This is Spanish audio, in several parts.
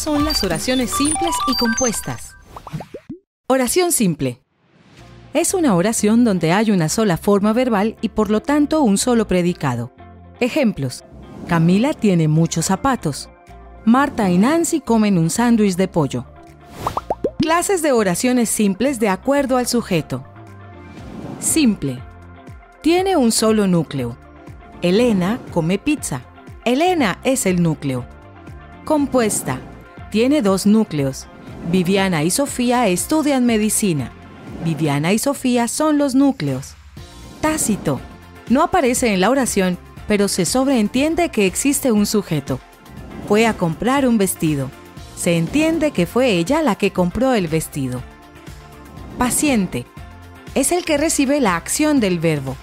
son las oraciones simples y compuestas? Oración simple. Es una oración donde hay una sola forma verbal y por lo tanto un solo predicado. Ejemplos. Camila tiene muchos zapatos. Marta y Nancy comen un sándwich de pollo. Clases de oraciones simples de acuerdo al sujeto. Simple. Tiene un solo núcleo. Elena come pizza. Elena es el núcleo. Compuesta. Tiene dos núcleos. Viviana y Sofía estudian medicina. Viviana y Sofía son los núcleos. Tácito. No aparece en la oración, pero se sobreentiende que existe un sujeto. Fue a comprar un vestido. Se entiende que fue ella la que compró el vestido. Paciente. Es el que recibe la acción del verbo.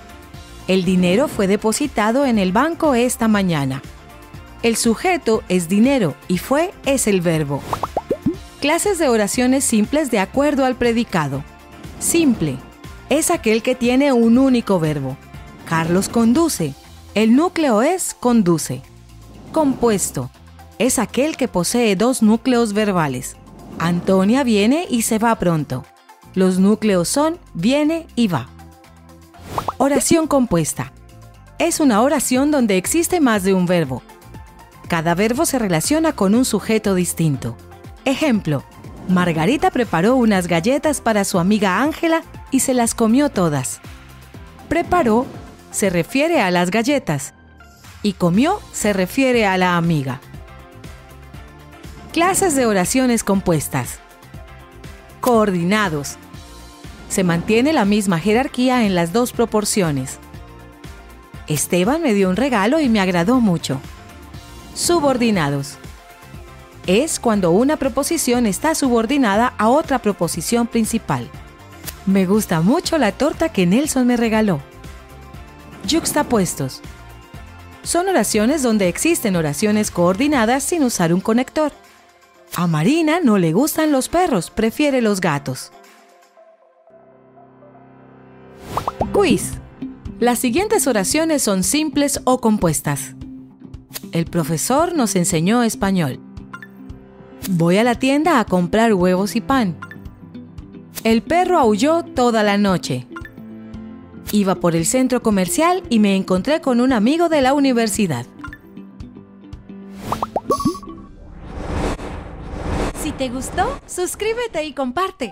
El dinero fue depositado en el banco esta mañana. El sujeto es dinero y fue es el verbo. Clases de oraciones simples de acuerdo al predicado. Simple. Es aquel que tiene un único verbo. Carlos conduce. El núcleo es conduce. Compuesto. Es aquel que posee dos núcleos verbales. Antonia viene y se va pronto. Los núcleos son viene y va. Oración compuesta. Es una oración donde existe más de un verbo. Cada verbo se relaciona con un sujeto distinto. Ejemplo, Margarita preparó unas galletas para su amiga Ángela y se las comió todas. Preparó se refiere a las galletas y comió se refiere a la amiga. Clases de oraciones compuestas. Coordinados. Se mantiene la misma jerarquía en las dos proporciones. Esteban me dio un regalo y me agradó mucho. Subordinados es cuando una proposición está subordinada a otra proposición principal. Me gusta mucho la torta que Nelson me regaló. Yuxtapuestos. Son oraciones donde existen oraciones coordinadas sin usar un conector. A Marina no le gustan los perros, prefiere los gatos. Quiz. Las siguientes oraciones son simples o compuestas. El profesor nos enseñó español. Voy a la tienda a comprar huevos y pan. El perro aulló toda la noche. Iba por el centro comercial y me encontré con un amigo de la universidad. Si te gustó, suscríbete y comparte.